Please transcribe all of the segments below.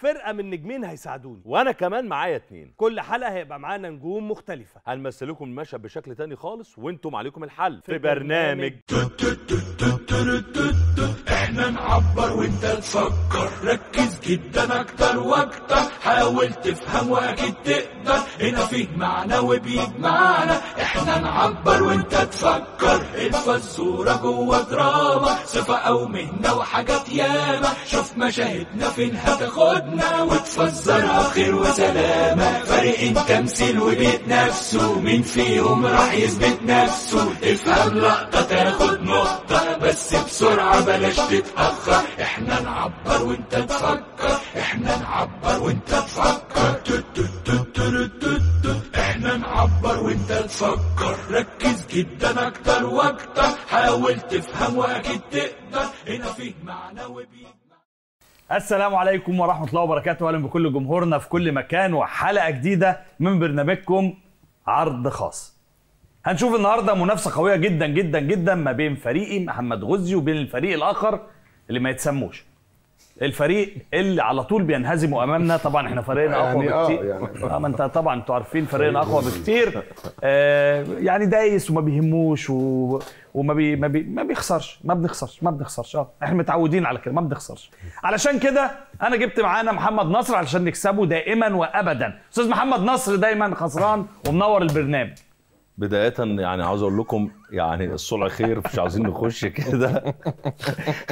فرقة من نجمين هيساعدوني. وأنا كمان معايا اتنين. كل حلقة هيبقى معانا نجوم مختلفة. هنمثلكم المشهد بشكل تاني خالص وأنتم عليكم الحل. في برنامج. إحنا نعبر وانت تفكر. ركز جدا أكتر وأكتر. حاول تفهم واكيد تقدر. هنا فيه معنى وبيجمعنا إحنا نعبر وانت تفكر. الفزورة جوه دراما. صفة أو مهنة وحاجات ياما. شوف مشاهدنا فين هتاخدنا. وتفزرها بخير وسلامة. فريقين تمثيل وبيتنافسوا مين فيهم راح يثبت نفسه؟ افهم لقطة تاخد نقطة بس بسرعة بلاش تتأخر. إحنا نعبر وانت تفكر إحنا نعبر وانت تفكر. إحنا نعبر وانت تفكر. ركز جدا أكتر وأكتر. حاول تفهم وأكيد تقدر. هنا فيه معنى وبيجمع السلام عليكم ورحمة الله وبركاته. أهلا بكل جمهورنا في كل مكان وحلقة جديدة من برنامجكم عرض خاص. هنشوف النهاردة منافسة قوية جدا جدا جدا ما بين فريقي محمد غزي وبين الفريق الآخر اللي ما يتسموش. الفريق اللي على طول بينهزموا أمامنا. طبعا إحنا فريقنا أقوى يعني آه، بكتير. يعني. آه ما أنت طبعا أنتوا عارفين فريقنا أقوى بكتير. آه يعني دايس وما بيهموش و... وما بي... ما, بي... ما بيخسرش. ما بنخسرش ما بنخسرش. آه إحنا متعودين على كده ما بنخسرش. علشان كده أنا جبت معانا محمد نصر علشان نكسبه دائما وابدا. أستاذ محمد نصر دايما خسران ومنور البرنامج. بداية يعني عاوز أقول لكم يعني الصلع خير مش عاوزين نخش كده.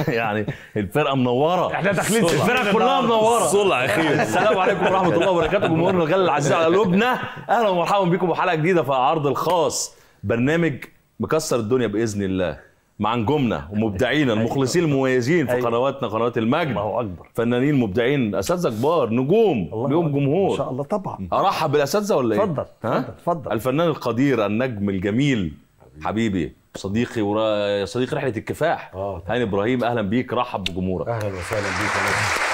يعني الفرقة منورة. إحنا داخلين الفرقة كلها منورة. صلع خير. السلام عليكم ورحمة الله وبركاته. جمهورنا الغالي العزيز على قلوبنا. أهلا ومرحبا بكم وحلقة جديدة في عرض الخاص. برنامج مكسر الدنيا بإذن الله. مع نجومنا ومبدعينا المخلصين المميزين في أيوة. قنواتنا قنوات المجد الله أكبر فنانين مبدعين أساتذة كبار نجوم ليهم. جمهور ما شاء الله طبعا أرحب بالأساتذة ولا إيه؟ اتفضل،؟ اتفضل،. الفنان القدير النجم الجميل حبيبي صديقي ورا صديق رحلة الكفاح آه. هاني إبراهيم أهلا بيك رحب بجمهورك أهلا وسهلا بيك.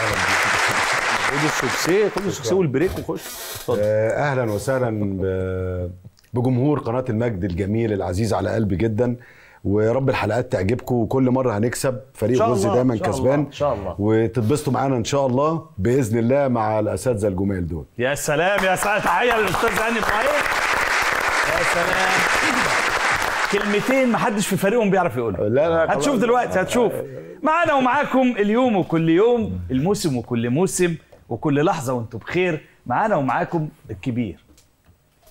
أهلا بيك خد ال succès خد ال succès وال break وخش اتفضل آه، أهلا وسهلا ب- بجمهور قناة المجد الجميل العزيز على قلبي جدا ويا رب الحلقات تعجبكم وكل مرة هنكسب فريق الله، دايما إن شاء الله، كسبان إن شاء الله. وتتبسطوا معانا إن شاء الله بإذن الله مع الأساتذة الجمال دول. يا سلام يا سلام تحيه للاستاذ هاني إبراهيم. يا سلام. كلمتين محدش في فريقهم بيعرف يقولهم لا لا هتشوف. دلوقتي هتشوف. معانا ومعاكم اليوم وكل يوم الموسم وكل موسم وكل لحظة وأنتم بخير. معانا ومعاكم الكبير.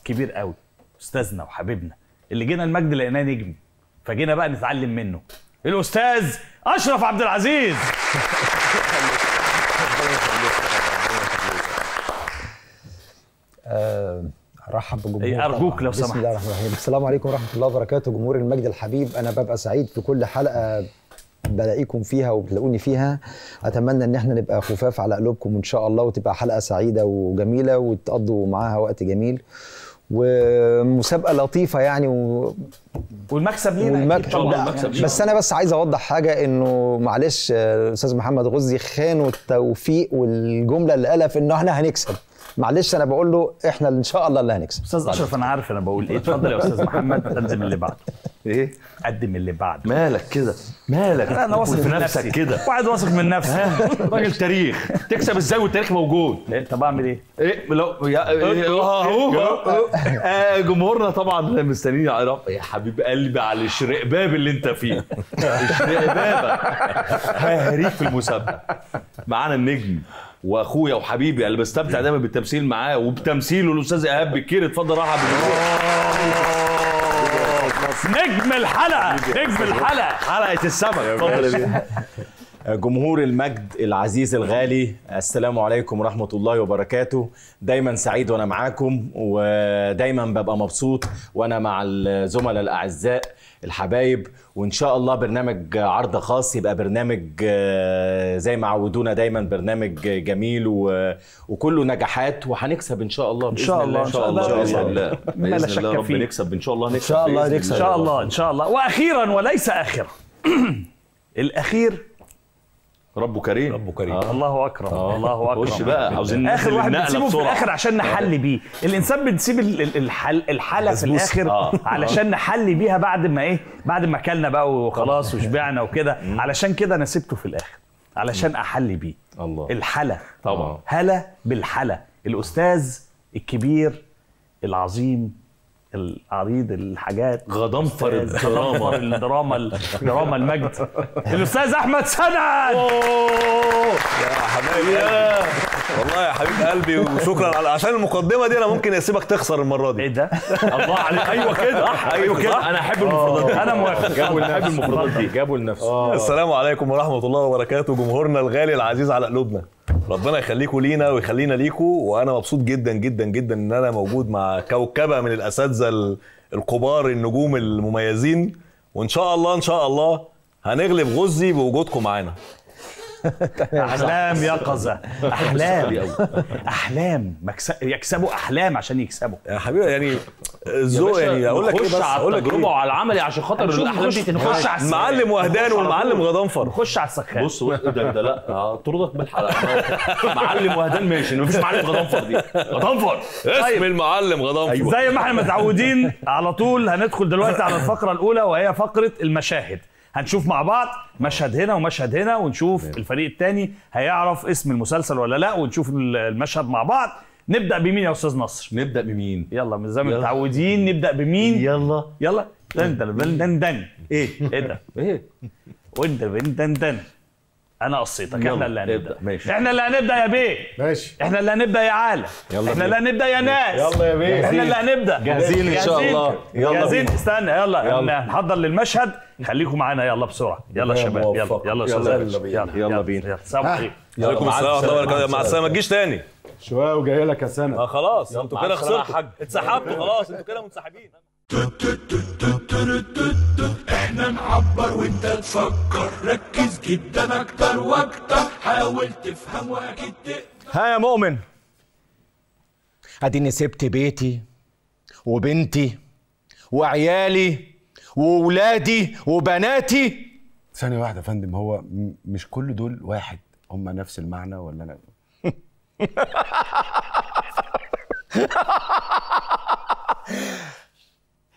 كبير قوي أستاذنا وحبيبنا اللي جينا المجد لقيناه نجم. فجينا بقى نتعلم منه. الأستاذ أشرف عبد العزيز. آه، أرحب بجمهور طبعاً. لو بسم سمحت. الله الرحمن الرحيم. السلام عليكم ورحمة الله وبركاته. جمهور المجد الحبيب أنا ببقى سعيد في كل حلقة بلاقيكم فيها وبتلاقوني فيها. أتمنى إن إحنا نبقى خفاف على قلوبكم ان شاء الله وتبقى حلقة سعيدة وجميلة وتقضوا معاها وقت جميل. ومسابقة لطيفة يعني و... والمكسب لينا والمك... طبعا. المكسب لينا. بس أنا بس عايز أوضح حاجة إنه معلش الاستاذ محمد غزي خانوا التوفيق والجملة اللي قالها في إنه إحنا هنكسب. معلش أنا بقول له إحنا إن شاء الله اللي هنكسب. أستاذ أشرف أنا عارف أنا بقول إيه. اتفضل يا أستاذ محمد قدم اللي بعده. إيه؟ قدم اللي بعده. مالك كده؟ مالك؟ أنا واثق في من نفسك كده. واحد واثق من نفسه راجل تاريخ. تكسب إزاي والتاريخ موجود؟ أنت بعمل إيه؟ إيه؟ لو يا إيه، اهو آه، جمهورنا طبعا مستنيين يعرف. يا حبيب قلبي على الشرقباب اللي أنت فيه. الشرقبابة. ههريك في المسابقة. معانا النجم. وأخويا وحبيبي اللي بستمتع دايما بالتمثيل معاه وبتمثيله الأستاذ إيهاب بكير. اتفضل رحب نجم الحلقة. نجم الحلقة. حلقة السمك اتفضل يا جمهور المجد العزيز الغالي السلام عليكم ورحمة الله وبركاته. دايما سعيد وأنا معاكم ودايما ببقى مبسوط وأنا مع الزملاء الأعزاء الحبايب. وإن شاء الله برنامج عرض خاص يبقى برنامج آه، زي ما عودونا دايما برنامج جميل و- وكله نجاحات. وهنكسب إن شاء الله إن شاء الله، إن شاء الله. بإذن بإذن الله. شك الله رب. نكسب إن شاء الله نكسب. شاء الله بإذن نكسب. ان شاء الله. إن شاء الله. وأخيرا وليس اخرا. الأخير ربه كريم. ربه كريم. آه. الله أكرم الله أكرم. خش بقى؟ عاوزين آخر واحد بنسيبه في. الآخر عشان نحل بيه. الإنسان بنسيب ال- ال- الحل الحاله في. الآخر آه. علشان نحل بيها بعد ما إيه؟ بعد ما أكلنا بقى وخلاص وشبعنا وكده. علشان كده أنا سبته في الآخر. علشان أحل بيه. الله. الحلا. طبعا. هلا بالحلا. الأستاذ الكبير العظيم العريض الحاجات. غضنفر الدراما. غضنفر الدراما الدراما المجد. الأستاذ أحمد سند. يا حبايبي والله يا حبيب قلبي وشكرا على عشان المقدمة دي أنا ممكن أسيبك تخسر المرة إيه دي ده؟ الله عليك. أيوه كده. أيوه كده. أنا أحب المفردات دي. أنا موافق. جابوا أحب لنفسه المفردات دي. جابوا لنفسه السلام عليكم ورحمة الله وبركاته جمهورنا الغالي العزيز على قلوبنا. ربنا يخليكم لينا ويخلينا ليكم وأنا مبسوط جدا جدا جدا إن أنا موجود مع كوكبة من الأساتذة ال- الكبار النجوم المميزين. وإن شاء الله إن شاء الله هنغلب غزي بوجودكم معانا. أحلام يقظه أحلام. أحلام. يكسبوا أحلام عشان يكسبوا. يا حبيبي يعني الذوق يعني أقول لك إيه بس؟ على أقول لك التجربة إيه؟ وعلى العملي عشان خاطر الاحلام دي نخش تنفع على. المعلم وهدان والمعلم غضنفر. نخش على السخان بص ده؟ ده؟ لا هطردك بالحلقة معلم وهدان ماشي. مفيش معلم غضنفر دي. غضنفر. اسم المعلم غضنفر. زي ما إحنا متعودين على طول هندخل دلوقتي على الفقرة الأولى وهي فقرة المشاهد. هنشوف مع بعض مشهد هنا ومشهد هنا ونشوف الفريق الثاني هيعرف اسم المسلسل ولا لا ونشوف المشهد مع بعض. نبدأ بمين يا أستاذ نصر؟ نبدأ بمين؟ يلا من زي ما متعودين نبدأ بمين؟ يلا. يلا. دن دن دن دن. إيه إيه ده؟ إيه؟ وانت دن دن؟ أنا قصيتك إحنا اللي هنبدأ. ماشي. إحنا اللي هنبدأ يا بيه. ماشي. إحنا اللي هنبدأ يا عالم. يلا إحنا اللي هنبدأ يا ناس. يلا يا بيه. إحنا اللي هنبدأ. جاهزين إن شاء الله. يلا جاهزين. بينا. استنى يلا, يلا. نحضر للمشهد. خليكم معانا يلا بسرعة. يلا يا شباب يلا. يلا يا يلا أستاذ بينا. يلا يلا. بينا. يلا. سلام. عليكم السلام ورحمة الله وبركاته. مع السلامة. ما تجيش تاني. شوية وجاي لك يا سنة. آه خلاص. أنتوا كده خسرتوا. اتسحبتوا خلاص. أنتوا كده منسحبين. إحنا نعبر وانت تفكر. ركز جدا أكتر وأكتر. حاول تفهم واكيد تقدر. ها يا مؤمن. اديني سبت بيتي وبنتي وعيالي وولادي وبناتي. ثانية واحدة يا فندم. هو م- مش كل دول واحد؟ هم نفس المعنى ولا أنا؟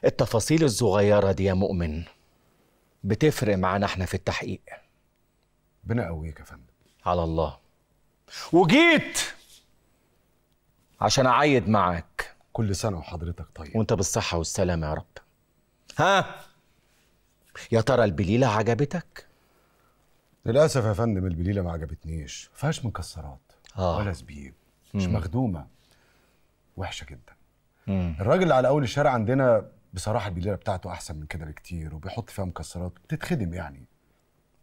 التفاصيل الصغيرة دي يا مؤمن بتفرق معانا إحنا في التحقيق. ربنا يقويك يا فندم. على الله. وجيت عشان أعيد معاك. كل سنة وحضرتك طيب. وانت بالصحة والسلامة يا رب. ها؟ يا ترى البليلة عجبتك؟ للأسف يا فندم البليلة ما عجبتنيش. فيهاش مكسرات. آه. ولا زبيب. مش مخدومة. وحشة جدا. الراجل اللي على أول الشارع عندنا بصراحة البليله بتاعته أحسن من كده بكتير وبيحط فيها مكسرات بتتخدم يعني.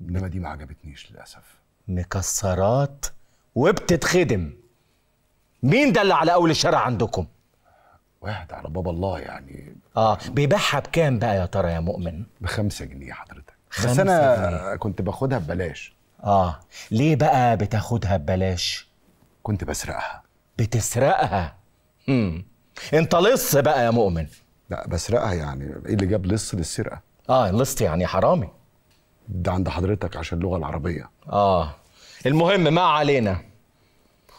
إنما دي ما عجبتنيش للأسف. مكسرات وبتتخدم. مين ده اللي على أول الشارع عندكم؟ واحد على باب الله يعني. آه بيبيعها بكام بقى يا ترى يا مؤمن؟ بخمسة جنيه حضرتك. بس خمسة أنا كنت باخدها ببلاش. آه ليه بقى بتاخدها ببلاش؟ كنت بسرقها. بتسرقها؟ هم. انت لص بقى يا مؤمن. لا بسرقها يعني إيه اللي جاب لص للسرقة؟ آه لص يعني حرامي. ده عند حضرتك عشان اللغة العربية. آه. المهم ما علينا.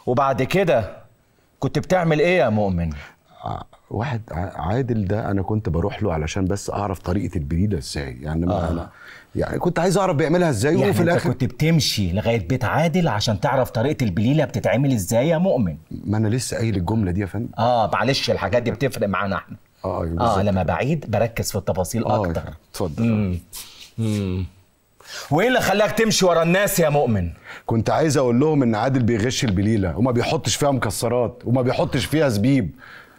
وبعد كده كنت بتعمل إيه يا مؤمن؟ ع- واحد عادل ده أنا كنت بروح له علشان بس أعرف طريقة البريدة إزاي. يعني ما أنا يعني كنت عايز أعرف بيعملها إزاي يعني وفي الآخر كنت بتمشي لغاية بيت عادل عشان تعرف طريقة البليله بتتعمل إزاي يا مؤمن؟ ما أنا لسه قايل الجملة دي يا فندم. آه معلش الحاجات دي بتفرق معانا إحنا. آه آه بالظبط. لما بعيد بركز في التفاصيل آه أكتر. اتفضل. وإيه اللي خلاك تمشي ورا الناس يا مؤمن؟ كنت عايز أقول لهم إن عادل بيغش البليلة وما بيحطش فيها مكسرات وما بيحطش فيها زبيب.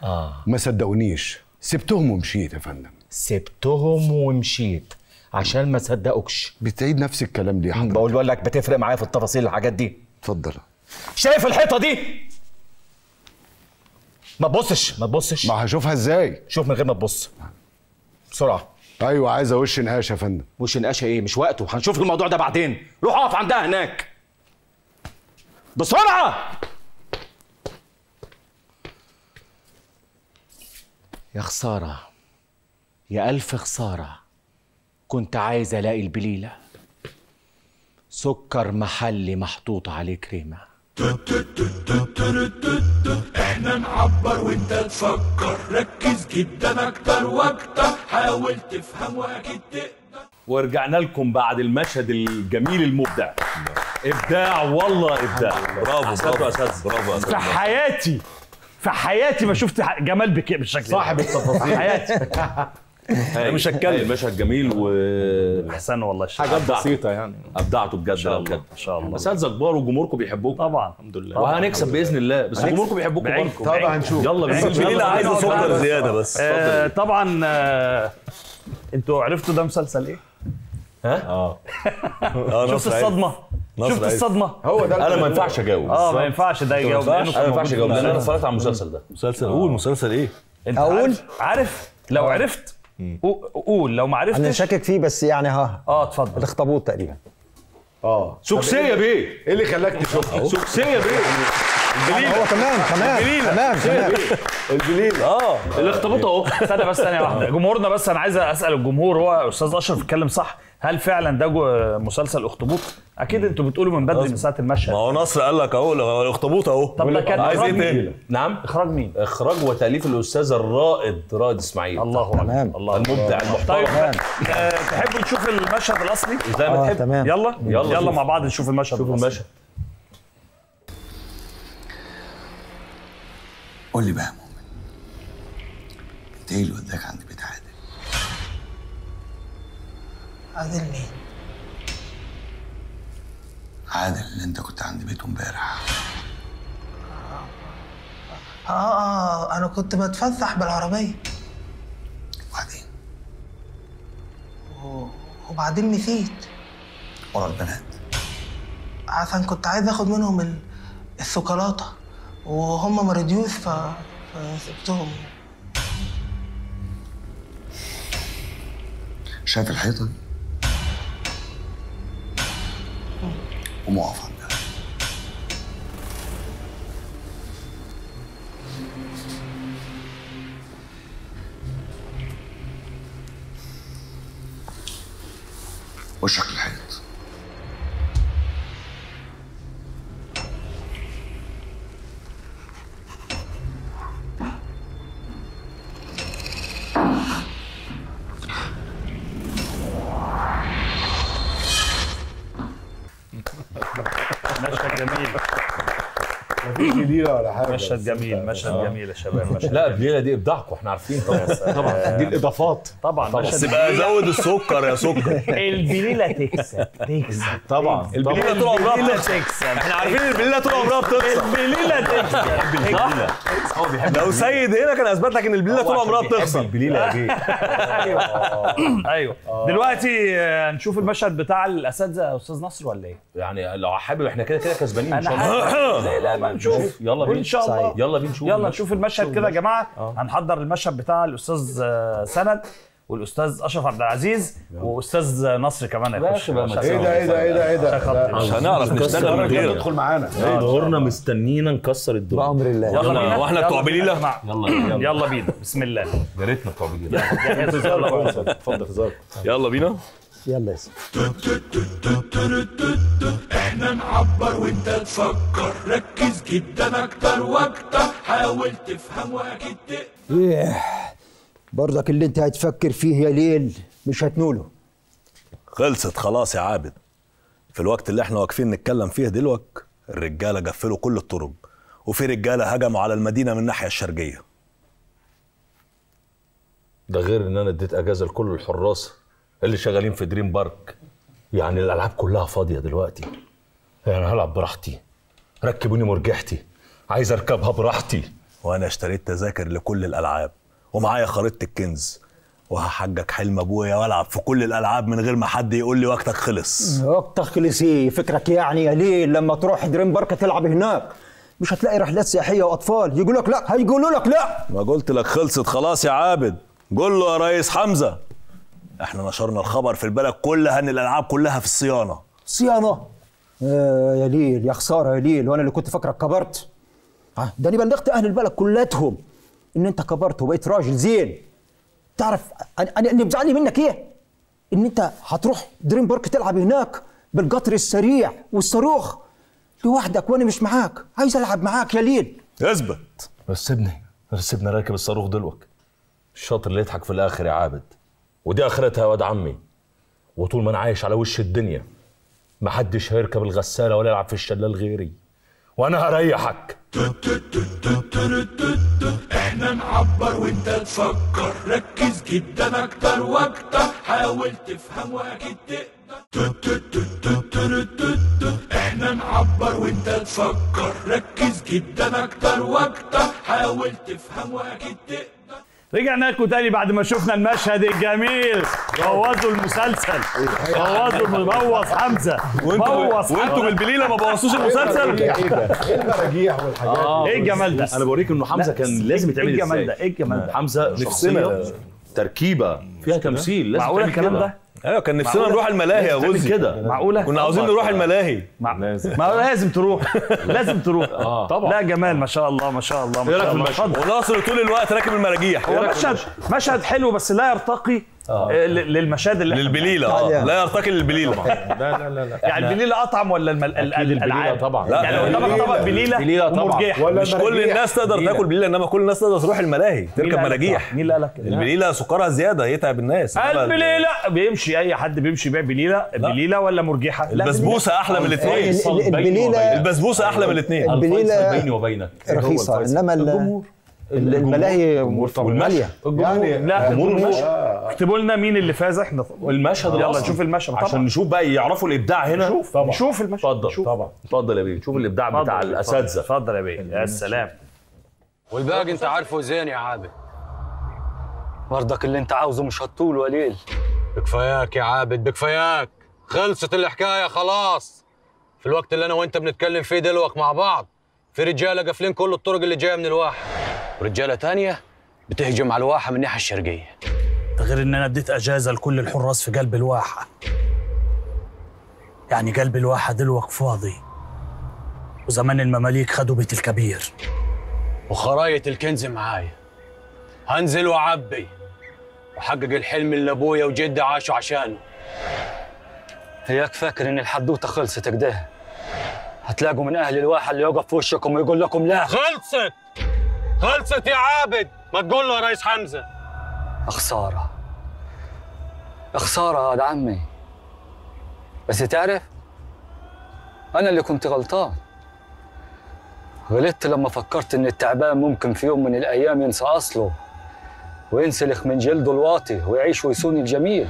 آه. ما صدقونيش. سبتهم ومشيت يا فندم. سبتهم ومشيت عشان ما صدقوكش. بتعيد نفس الكلام ليه؟ حضرتك بقول لك بتفرق معايا في التفاصيل الحاجات دي. اتفضل. شايف الحيطة دي؟ ما تبصش ما تبصش. ما هشوفها إزاي؟ شوف من غير ما تبص. بسرعة. أيوه عايز اوش نقاش يا فندم. وش نقاشة إيه؟ مش وقته. هنشوف الموضوع ده بعدين. روح اقف عندها هناك. بسرعة! يا خسارة. يا ألف خسارة. كنت عايز ألاقي البليلة. سكر محلي محطوط عليه كريمة. إحنا نعبر وانت تفكر. ركز جدا أكتر وأكتر. حاول تفهم واكيد تقدر. ورجعنا لكم بعد المشهد الجميل المبدع. إبداع والله إبداع. برافو برافو. برافو يا في. حياتي في حياتي ما شفت جمال بك بالشكل ده. صاحب التفاصيل. في حياتي. مش هتكلم المشهد جميل و احسن والله الشيخ. حاجات بسيطة يعني. ابدعتوا بجد شاء لا الله، إن شاء الله. اساتذه كبار وجمهوركم بيحبوكم؟ طبعا. الحمد لله. وهنكسب بإذن الله. بس جمهوركم بيحبوكم برضه. طبعا. هنشوف. يلا بس يلا عايزة. سكر زيادة بس. آه طبعا آه أنتوا عرفتوا ده مسلسل إيه؟ آه. شفت نصر عيد. الصدمة؟ شفت. الصدمة؟ هو ده أنا ما ينفعش أجاوب. آه ما ينفعش ده يجاوب. أنا ما ينفعش أجاوب لأن أنا. اتفرجت على المسلسل ده. مسلسل قول مسلسل إيه أنت؟ عارف, لو عرفت قول لو ما أنا عرفتش. شاكك فيه بس يعني ها آه اتفضل. الاخطبوط تقريبا. آه. سوكسية بيه. إيه اللي خلاك تشوفها سوكسية بيه. هو تمام تمام تمام تمام. الجليل آه. الاخطبوط أهو. استنى بس ثانية واحدة. جمهورنا بس أنا عايز أسأل الجمهور هو أستاذ أشرف اتكلم صح؟ هل فعلا ده مسلسل أخطبوط؟ أكيد أنتوا بتقولوا من بدري من ساعة المشهد. ما هو نصر قال لك أهو الاخطبوط أهو. طب ده كان عايز إخراج إيه؟ تاني نعم. إخراج مين؟ إخراج وتأليف الأستاذ الرائد رائد إسماعيل. الله أكبر. تمام. الله المبدع طيب المحترم. آه، تحبوا نشوف المشهد الأصلي؟ زي ما آه تحب؟ تمام. يلا. يلا يلا. مع بعض نشوف المشهد شوف. المشهد. قول لي بقى يا مؤمن أنت إيه اللي وداك عند عادل مين؟ عادل اللي انت كنت عند بيته امبارح. آه آه أنا كنت بتفسح بالعربية. وبعدين؟ و- وبعدين نسيت. ورا البنات. عشان كنت عايز آخد منهم ال- الشوكولاتة. وهم ما رضيوش ف... فسبتهم. شايف الحيطة؟ دي قوم اقف مشهد جديده ولا حاجة مشهد جميل مشهد جميل يا شباب مشهد لا الليلة دي إبداعكم إحنا عارفين طبعا. طبعا. دي الإضافات. طبعا بس مشهد بقى زود السكر يا سكر. البليله تكسب تكسب. طبعا البليله طول عمرها تكسب. إحنا عارفين. البليله طول عمرها بتخسر البليله تكسب. لو سيد هنا كان اثبت لك إن البليله طول عمرها بتخسر البليله يا بيه. أيوه. دلوقتي آه، نشوف المشهد بتاع الأساتذة يا أستاذ نصر ولا إيه؟ يعني لو حابب إحنا كده كده كسبانين إن شاء الله. لا لا نشوف. يلا بينا. ان شاء الله. يلا بينا. نشوف. يلا نشوف المشهد كده يا جماعة. هنحضر المشهد بتاع الأستاذ آه، سند والأستاذ أشرف عبد العزيز وأستاذ نصر كمان هيخش. إيه ده إيه ده إيه ده إيه ده. مش هنعرف نشتغل من غيرك ادخل معانا. جمهورنا مستنينا نكسر الدنيا. بأمر الله. يلا وإحنا بتوع؟ جماعة. يلا يلا. بينا. بسم الله. يا ريتنا بتوع بليله يلا بينا. اتفضل هزار يلا بينا. يلا يا سيدي. إحنا نعبر وانت تفكر. ركز جدا أكتر وأكتر. حاول تفهم وأكيد تقدر إيه برضك اللي انت هتفكر فيه يا ليل مش هتنوله. خلصت خلاص يا عابد. في الوقت اللي إحنا واقفين نتكلم فيه دلوقتي الرجالة قفلوا كل الطرق وفي رجالة هجموا على المدينة من الناحية الشرقية. ده غير إن أنا اديت أجازة لكل الحراس. اللي شغالين في دريم بارك. يعني الألعاب كلها فاضية دلوقتي. يعني هلعب براحتي. ركبوني مرجحتي. عايز أركبها براحتي. وأنا اشتريت تذاكر لكل الألعاب. ومعايا خريطة الكنز. وهحجج حلم أبويا وألعب في كل الألعاب من غير ما حد يقول لي وقتك خلص. وقتك خلص إيه؟ فكرك يعني يا ليل لما تروح دريم بارك تلعب هناك. مش هتلاقي رحلات سياحية وأطفال. يقول لك لا. هيقولوا لك لا. ما قلت لك خلصت خلاص يا عابد. قول له يا ريس حمزة. إحنا نشرنا الخبر في البلد كلها ان الالعاب كلها في الصيانة. صيانة. آه يا ليل يا خسارة يا ليل وأنا اللي كنت فاكرك كبرت. آه، ده أنا بلغت أهل البلد كلاتهم إن أنت كبرت وبقيت راجل زين. تعرف أنا أنا اللي مزعلني منك إيه؟ إن أنت هتروح دريم بارك تلعب هناك بالقطر السريع والصاروخ لوحدك وأنا مش معاك. عايز ألعب معاك يا ليل اثبت. بس سيبني بس سيبني راكب الصاروخ دلوقتي. الشاطر اللي يضحك في الآخر يا عابد. ودي آخرتها يا واد عمي. وطول ما أنا عايش على وش الدنيا محدش هيركب الغسالة ولا يلعب في الشلال غيري. وأنا هريحك. إحنا نعبر وإنت تفكر ركز جدا أكتر وأكتر حاول تفهم وأكيد تقدر. إحنا نعبر وإنت تفكر ركز جدا أكتر وأكتر حاول تفهم وأكيد تقدر. رجعنا لكم تاني بعد ما شفنا المشهد الجميل. بوظوا المسلسل. بوظوا بوظ حمزة. بوظ وانتوا حمزة. بالبليله ما بوظتوش المسلسل؟ إيه ده؟ إيه المراجيح والحاجات دي؟ إيه الجمال ده؟ أنا بوريك إنه حمزة كان لازم يتعمل إيه الجمال إزاي؟ ده؟ إيه الجمال ده؟ حمزة شخصية تركيبة فيها تمثيل لازم معقولة تعمل الكلام. ده؟ أيوه كان نفسنا نروح الملاهي يا لازم غزي كده. معقولة؟ كنا عاوزين نروح الملاهي. مع... ما لازم تروح. لازم تروح. طبعا. لا جمال ما شاء الله ما شاء الله ما إيه شاء الله؟ وناصر طول الوقت راكب المراجيح. هو مشهد مشهد حلو بس لا يرتقي آه، ل- للمشاهد اللي للبليلة. آه لا يرتقي للبليلة. لا لا لا لا. يعني البليلة أطعم ولا الم... الالعاب طبعا. لا، يعني لو قدامك طبق بليلة بليلة طبعا. مش كل. الناس تقدر تاكل بليلة إنما كل الناس تقدر تروح الملاهي تركب مراجيح؟ مين اللي قالك كده؟ البليلة سكرها زيادة يتعب الناس. البليله بيمشي أي حد بيمشي يبيع بليلة. بليلة ولا مرجيحة؟ لا البسبوسة أحلى من الاثنين. ال- ال- البليلة البسبوسه أحلى من الاثنين. البليلة بيني وبينك. رخيصة. إنما ال- ال- الملاهي غاليه يعني لا جمهور الجمهور المشهد. اكتبوا لنا مين اللي فاز إحنا المشهد يلا. نشوف المشهد. طبعا. عشان نشوف بقى يعرفوا الإبداع هنا. نشوف طبعا. نشوف المشهد. اتفضل. نشوف. طبعا. اتفضل يا بيه. شوف الإبداع بتاع الأساتذة. اتفضل يا بيه. يا سلام. والباقي انت عارفه زين يا عابد. برضك اللي انت عاوزه مش هتطول وليل. بكفاياك يا عابد بكفاياك. خلصت الحكاية خلاص. في الوقت اللي أنا وأنت بنتكلم فيه دلوقتي مع بعض في رجالة قافلين كل الطرق اللي جاية من الواحه ورجاله تانية بتهجم على الواحة من الناحية الشرقية. ده غير إن أنا اديت أجازة لكل الحراس في قلب الواحة. يعني قلب الواحة دلوقتي فاضي. وزمان المماليك خدوا بيت الكبير. وخرايط الكنز معايا. هنزل وأعبي. وحقق الحلم اللي أبويا وجدي عاشوا عشانه. هياك فاكر إن الحدوتة خلصت كده هتلاقوا من أهل الواحة اللي يقف في وشكم ويقول لكم لا. خلصت! خلصت يا عابد. ما تقول له يا ريس حمزة. خساره خساره يا عمي. بس تعرف أنا اللي كنت غلطان. غلطت لما فكرت ان التعبان ممكن في يوم من الأيام ينسى أصله وينسلخ من جلده الواطي ويعيش ويسون الجميل.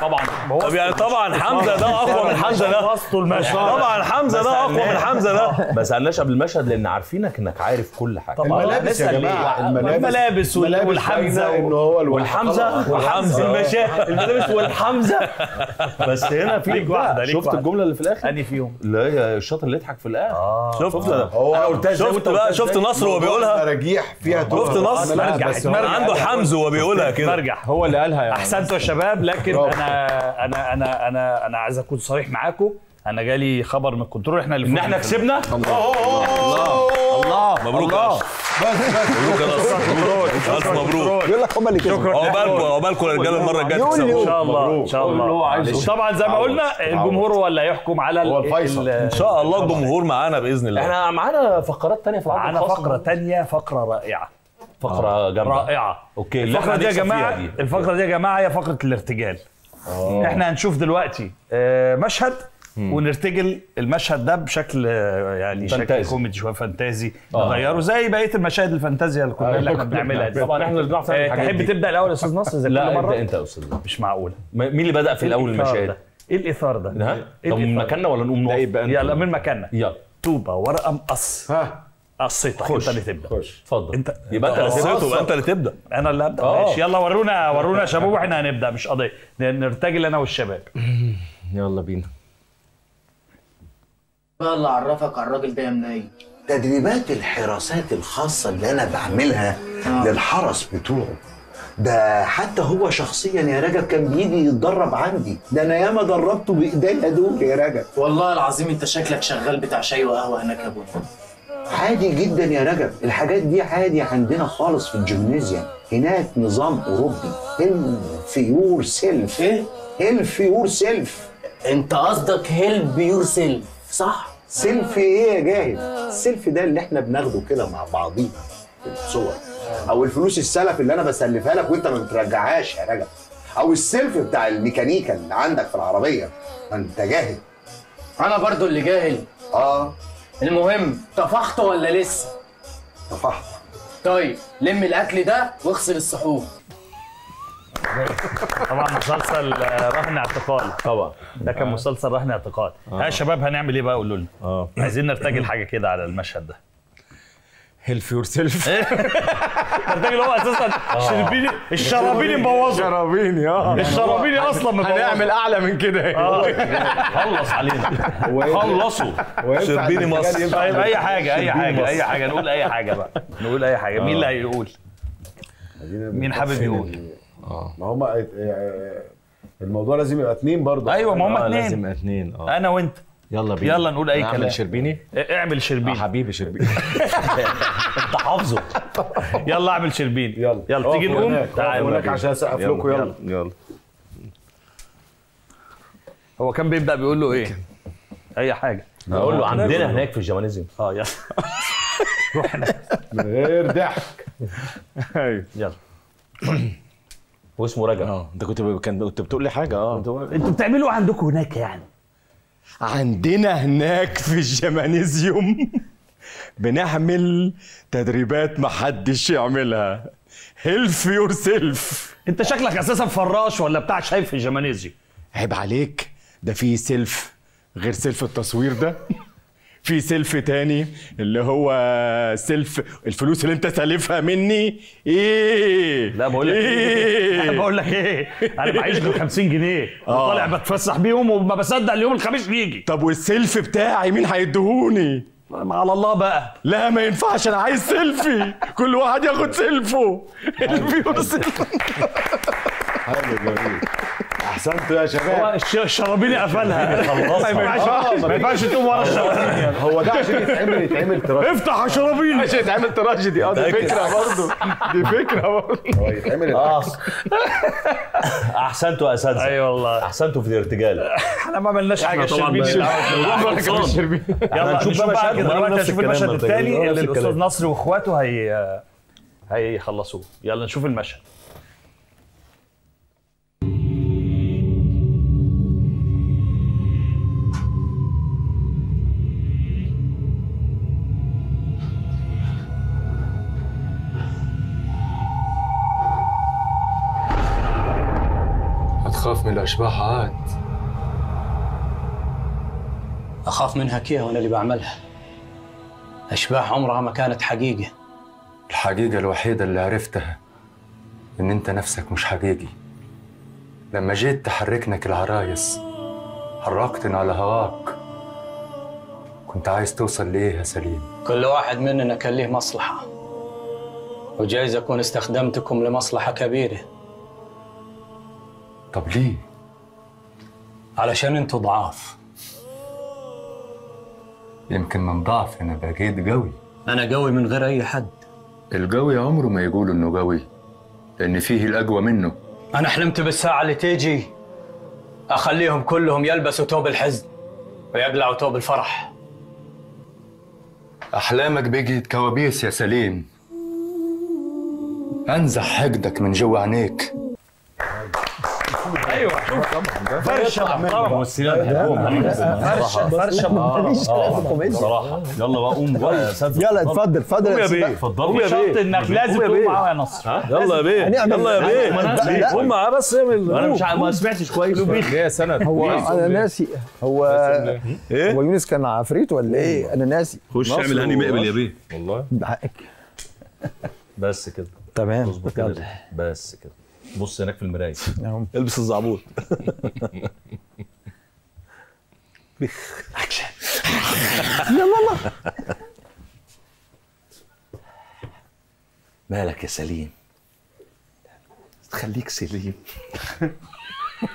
طبعا. طب يعني طبعا حمزة ده أقوى من حمزة ده. المشهد طبعا حمزة ده أقوى من حمزة ده. ما سالناش قبل المشهد لأن عارفينك إنك عارف كل حاجة. الملابس يا جماعة؟ الملابس الملابس وال- الملابس والحمزة باينة ان هو. والحمزة والحمزة. المشاهد الملابس والحمزة. بس هنا في. ليك شفت. الجملة اللي في الآخر؟ اني فيهم؟ اللي هي الشاطر اللي يضحك في الآخر. شفت؟ هو أنا قلتها شفت بقى شفت؟ نصر وهو بيقولها؟ مراجيح فيها شفت. نصر؟ لا،. عنده حمز وهو بيقولها كده. مرجح. هو اللي قالها يعني أحسنتوا يا شباب لكن أنا أنا أنا أنا أنا عايز اكون صريح معاكم. أنا جالي خبر من الكنترول إحنا اللي إن إحنا كسبنا؟ مبروك يا أشرف. مبروك. يا نصر. ألف مبروك. يقول لك هم اللي كسبوا. عقبالكم عقبالكم يا رجاله المره الجايه تكسبوا إن شاء الله إن شاء الله. وطبعا زي ما قلنا الجمهور هو اللي هيحكم على هو الفيصل. ال- إن شاء الله الجمهور معانا بإذن الله. إحنا معانا فقرات تانية في العرض معانا فقرة تانية فقرة رائعة. فقرة جامدة. رائعه okay الفقره دي. يا جماعة. الفقرة دي يا جماعة هي فقرة الارتجال. إحنا هنشوف دلوقتي آه، مشهد ونرتجل المشهد ده بشكل آه، يعني شكل فانتازي. كوميدي شوية فانتازي. آه. نغيره زي بقية المشاهد الفانتازيا اللي كنا اللي إحنا بنعملها دي. طبعا إحنا اللي بنعرف نعمل الحاجات تحب. تبدأ الأول يا أستاذ نصر زي كل لا انت مرة؟ أنت يا أستاذ. مش معقوله مين اللي بدأ في الأول الإثارة المشاهد؟ ده. إيه الاثار ده؟ ها؟ إيه طب من؟ مكاننا ولا نقوم نقف. يلا من مكاننا. يلا. طوبة ورقه مقص ها. قصيتك خش. انت اللي تبدأ. اتفضل انت يبقى انت اللي قصيته تبدأ. بقى انت اللي تبدأ. أنا اللي أبدأ. آه. ماشي يلا ورونا ورونا يا شباب وإحنا هنبدأ. مش قضية. نرتجل أنا والشباب. يلا بينا. بقى اللي عرفك على الراجل ده يا مناي تدريبات الحراسات الخاصة اللي أنا بعملها للحرس بتوعه. ده حتى هو شخصيا يا رجب كان بيجي يتدرب عندي. ده أنا ياما دربته بإيديا دول يا رجب. والله العظيم أنت شكلك شغال بتاع شاي وقهوة هناك يا ابويا عادي جدا يا رجب. الحاجات دي عادي عندنا خالص في الجيمنازيوم هناك نظام أوروبي. helf yourself. إيه؟ helf yourself. أنت قصدك help yourself صح؟ سيلفي إيه يا جاهل؟ السيلفي ده اللي إحنا بناخده كده مع بعضينا في الصور. أو الفلوس السلف اللي أنا بسلفها لك وأنت ما بترجعهاش يا رجب. أو السلف بتاع الميكانيكا اللي عندك في العربية. ما أنت جاهل. أنا برضو اللي جاهل. آه. المهم. طفحت ولا لسه؟ طفحت. طيب لم الأكل ده واغسل الصحون. طبعا مسلسل آه، رهن اعتقال. طبعا. ده كان مسلسل رهن اعتقال. ها يا شباب هنعمل إيه بقى؟ قولوا لنا آه. عايزين نرتجل حاجة كده على المشهد ده. هيلف يور سيلف نرتجل هو أساسا شربيني الشرابيني مبوظه شرابيني آه الشرابيني أصلا مبوظه هنعمل اعلى من كده آه خلص علينا خلصوا شربيني مصر طيب اي حاجة اي حاجة اي حاجة نقول اي حاجة بقى نقول اي حاجة مين اللي هيقول مين حابب يقول ما هم الموضوع لازم يبقى اتنين برضه أيوه ما هم اتنين لازم اتنين آه أنا وانت يلا بينا. يلا نقول أي كلام. شربيني. اعمل شربيني. آه، حبيبي شربيني. انت حافظه. يلا اعمل شربيني. يلا. يلا تيجي نقوم؟ هناك، تعال. اقفوا هناك عشان اسقف لكم يلا. يلا. هو كان بيبدأ بيقول له إيه؟ أي حاجة. أقول له عندنا هناك في الجمانيزم آه يلا. من غير ضحك. يلا. واسمه رجب. آه. انت كنت كان كنت بتقول لي حاجة آه. أنتوا بتعملوا عندكم هناك يعني. عندنا هناك في الجمانيزيوم بنعمل تدريبات محدش يعملها. helf yourself انت شكلك أساسا فراش ولا بتاع شاي في ال gymnasi عيب عليك. ده في سيلف غير سيلف التصوير ده. في سيلف تاني اللي هو سيلف الفلوس اللي انت سالفها مني. إيه؟ لا بقول لك إيه؟ أنا بقول لك إيه؟ أنا معيش غير 50 جنيه وطالع بتفسح بيهم وما بصدق اليوم الخميس يجي طب والسيلف بتاعي مين هيديهوني؟ على الله بقى. لا ما ينفعش أنا عايز سيلفي. كل واحد ياخد سيلفه. helf yourself حلو جميل. أحسنتوا يا شباب الشرابيني قفلها. ما ينفعش ما ينفعش تقوم ورا الشرابيني هو ده عشان يتعمل يتعمل تراث افتح يا شرابيني عشان يتعمل تراجيدي. آه دي فكرة برضه. دي فكرة برضه. هو يتعمل آه. أحسنتوا يا أساتذة. أي والله. أحسنتوا في الارتجال. إحنا ما عملناش حاجة. طبعاً الشربيني يلا نشوف بقى دلوقتي الكلام المشهد. الثاني اللي الأستاذ. نصر وإخواته هي هيخلصوه. يلا نشوف المشهد. الاشباح عاد أخاف منها كيها وأنا اللي بعملها. أشباح عمرها ما كانت حقيقة. الحقيقة الوحيدة اللي عرفتها إن أنت نفسك مش حقيقي. لما جيت تحركنا كالعرايس حركتنا على هواك. كنت عايز توصل لإيه يا سليم؟ كل واحد مننا كان له مصلحة. وجايز أكون استخدمتكم لمصلحة كبيرة. طب ليه؟ علشان أنتوا ضعاف. يمكن من ضعف أنا بقيت قوي. أنا قوي من غير أي حد. القوي عمره ما يقول إنه قوي لأن فيه الأقوى منه. أنا حلمت بالساعة اللي تيجي أخليهم كلهم يلبسوا توب الحزن ويقلعوا توب الفرح. أحلامك بقيت كوابيس يا سليم. أنزح حقدك من جوا عينيك أيوه. شوف فرشة محترمه ممثلين بحبهم فرشة فرشة محترمه بصراحة. يلا بقى قوم. بقى يلا اتفضل. اتفضل. قوم يا بيه. ومش يا شرط بيه. انك لازم تقوم. معاه يا نصر. يلا يا بيه. هنعمل- يلا يا بيه. قوم. معاه بس أعمل أنا مش ما سمعتش كويس. ليه سند؟ هو أنا ناسي. هو إيه؟ هو يونس كان عفريت ولا إيه؟ أنا ناسي. خش اعمل هاني مقبل يا بيه. والله بحقك. بس كده. تمام. بس كده بص هناك في المراية. أهو. البس الزعبوط مالك يا سليم؟ خليك سليم.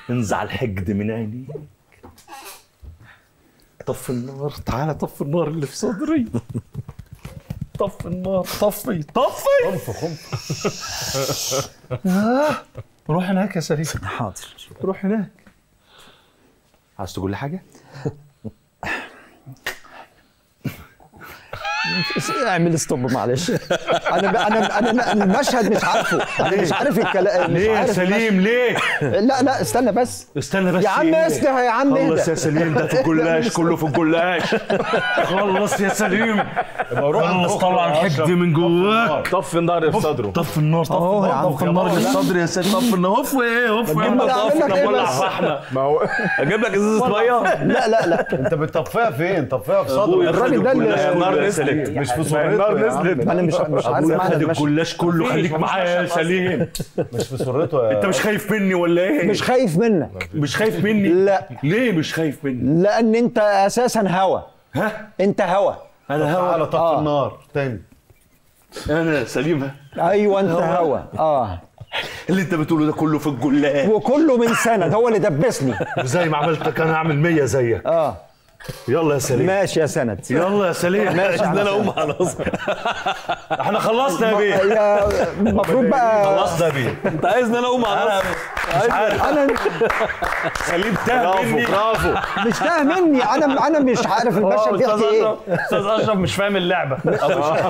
انزع الحقد من عينيك. طفي النار تعالى طفي النار اللي في صدري. طفي النار. طفي طفي! انفخ انفخ روح هناك يا سليم حاضر. روح هناك. عايز تقول لي حاجة؟ اعمل ستوب معلش. أنا ب... أنا أنا المشهد مش عارفه. أنا مش عارف الكلام ليه يا سليم؟ ليه؟ لا لا استنى بس. استنى بس يا عم؟ اسمع يا عم. خلص يا سليم ده في الجلاش كله في الجلاش. خلص يا سليم. خلص طلع الحقد من جواك. طفي النار. في صدره طفي النار طفي النار. طفي النار في. صدري يا سليم طفي النار. هف إيه طفي لك إيه بس؟ فحمة. ما هو أجيب لك إزازة مية. لا لا لا. أنت بتطفيها فين؟ طفيها في صدرك. الراجل ده اللي النار نزلت. مش في صورته يا عم. أنا مش مش عارف معنى الجلاش كله. خليك معايا يا سليم. مش في صورته يا أنت مش خايف مني ولا إيه؟ مش خايف منك. مش خايف مني؟ لا. ليه مش خايف مني؟ لأن أنت أساسا هوا. ها؟ أنت هوا. أنا هوا. تعالى طفي النار. تاني. أنا سليم أيوه أنت هوا. آه. اللي أنت بتقوله ده كله في الجلاش. وكله من سند هو اللي دبسني. زي ما عملتك أنا هعمل 100 زيك. آه. يلا يا سليم. ماشي يا سند. يلا يا سليم. ماشي أنا اقوم خلاص. إحنا خلصنا يا بيه. المفروض بقى. خلصنا يا بيه. أنت عايزني أنا أقوم خلاص؟ مش عارف. أنا سليم تاه مني. برافو. مش تاه مني. أنا أنا مش عارف المشهد بيحكي إيه. أستاذ أشرف مش فاهم اللعبة. لا هو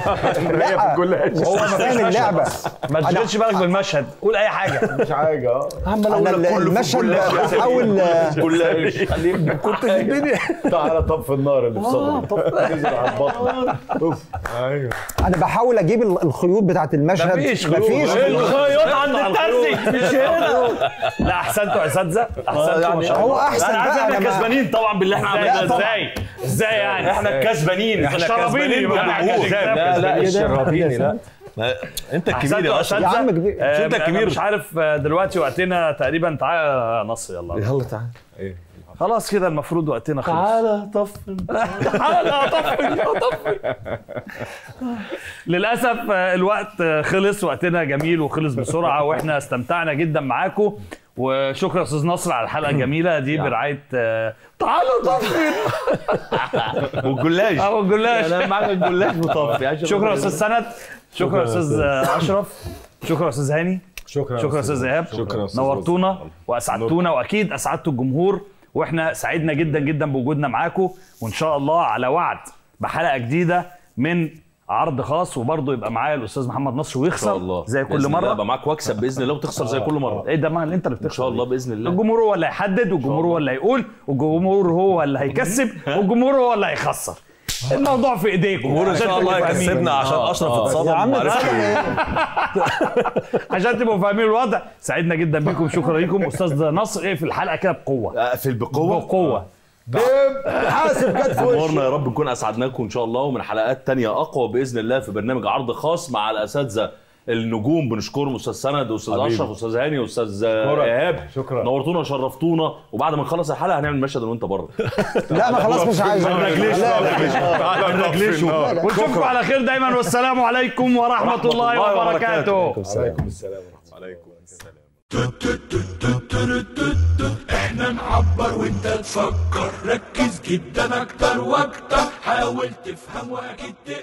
مش فاهم اللعبة. ما تشغلش بالك بالمشهد. قول أي حاجة. مش حاجة آه. عمال أنا أقول في المشهد. بحاول جلاش كنت في الدنيا. تعالى طفي النار اللي في على البطن. أوف. أيوه. أنا بحاول أجيب ال- الخيوط بتاعت المشهد. مفيش مفيش. الخيوط عند الترزي مش هنا. لا أحسنتوا يا أساتذة. أحسنتوا ما شاء الله. هو احسن أنا عارف بقى إحنا كسبانين طبعا باللي إحنا عملناه. إزاي؟ إزاي يعني؟ إحنا الكسبانين إحنا. كده. لا لا كده. الشرابيني لا أنت الكبير يا اشرف يا عم كبير. آه، مش انت الكبير؟ مش عارف آه، دلوقتي وقتنا تقريبا تعالى نصر يلا. يلا تعالى خلاص كده المفروض وقتنا خلص. تعالى طفي تعالى طفي طفي للأسف آه، الوقت آه، خلص وقتنا جميل وخلص بسرعة وإحنا استمتعنا جدا معاكم. وشكرا يا أستاذ نصر على الحلقة الجميلة دي برعاية آه، تعالوا طفي والجلاش. أو الجلاش أنا معاك الجلاش مطفي عشان شكرا يا أستاذ سند. شكرا يا أستاذ أشرف. شكرا يا أستاذ هاني. شكرا شكرا يا أستاذ. إيهاب. شكرا نورتونا وأسعدتونا وأكيد أسعدتوا الجمهور. وإحنا سعدنا جدا جدا بوجودنا معاكم وإن شاء الله على وعد بحلقة جديدة من عرض خاص وبرضه يبقى معايا الأستاذ محمد نصر ويخسر الله. زي كل مرة. ابقى معاك واكسب بإذن الله وتخسر زي كل مرة. إيه ده؟ ما أنت اللي إن شاء الله بإذن الله. الجمهور هو اللي هيحدد والجمهور هو اللي هيقول والجمهور هو اللي هيكسب والجمهور هو اللي هيخسر. الموضوع في إيديكم. الجمهور إن شاء الله. يكسبنا عشان أشرف يا اتصدم. عم إيه. إيه عشان تبقوا فاهمين الوضع سعدنا جدا بيكم. شكرا لكم. أستاذ نصر إيه في الحلقة كده بقوة. اقفل بقوة؟ بقوة. حاسب وشي. أمورنا يا رب نكون أسعدناكم إن شاء الله ومن حلقات تانية أقوى بإذن الله في برنامج عرض خاص مع الأساتذة النجوم بنشكرهم أستاذ سند واستاذ أشرف واستاذ هاني واستاذ إيهاب. شكرا. نورتونا وشرفتونا وبعد ما نخلص الحلقة هنعمل مشهد أنا وأنت بره. لا ما خلاص مش عايز. ما نرجليش ونشوفكم على خير دايما والسلام عليكم ورحمة ورحمة الله الله وبركاته. عليكم السلام عليكم السلام. إحنا نعبر وانت تفكر. ركز جدا أكتر وأكتر. حاول تفهم وأكيد تقدر.